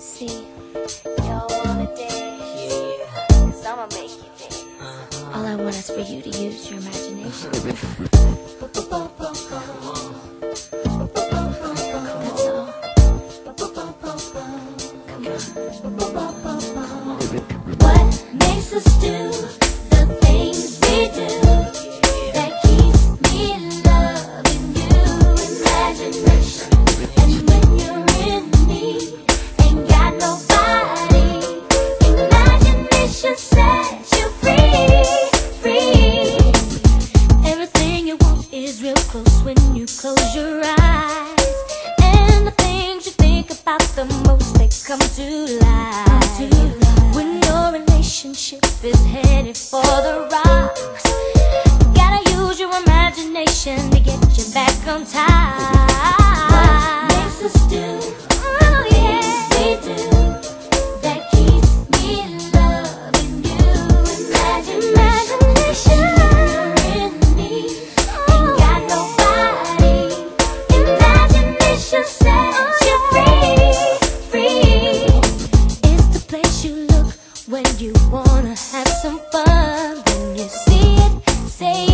See, y'all wanna dance? Yeah, yeah. Cause I'ma make you dance. Uh-huh. All I want is for you to use your imagination. That's all. Come on. What makes us do to life. When your relationship is headed for the rocks, gotta use your imagination to get you back on top. What makes us do? Have some fun. When you see it, say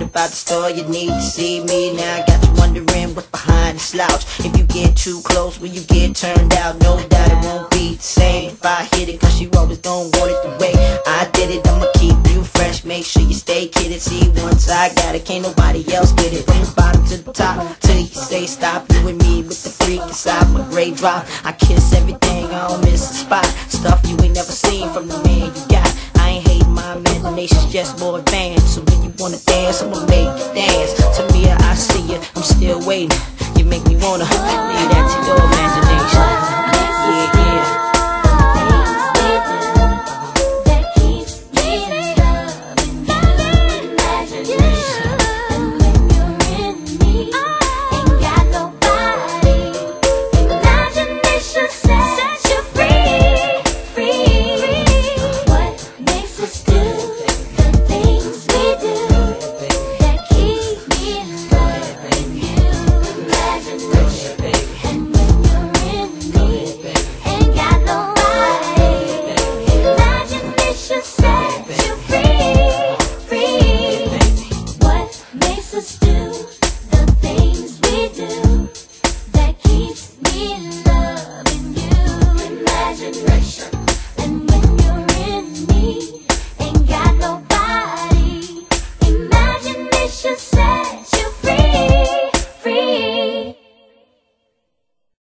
about the store, you need to see me. Now I got you wondering what's behind the slouch. If you get too close, will you get turned out? No doubt it won't be the same if I hit it, cause you always gon' want it the way I did it. I'ma keep you fresh, make sure you stay kidded. See, once I got it, can't nobody else get it. From the bottom to the top, till you say stop. You and me with the freak inside my gray drop. I kiss everything, I don't miss a spot. Stuff you ain't never seen from the man you got. I ain't hating my imagination's just more advanced. When you wanna dance, I'ma make you dance. To me, I see you, I'm still waiting. You make me wanna leave that to your imagination. do the things we do that keeps me alive.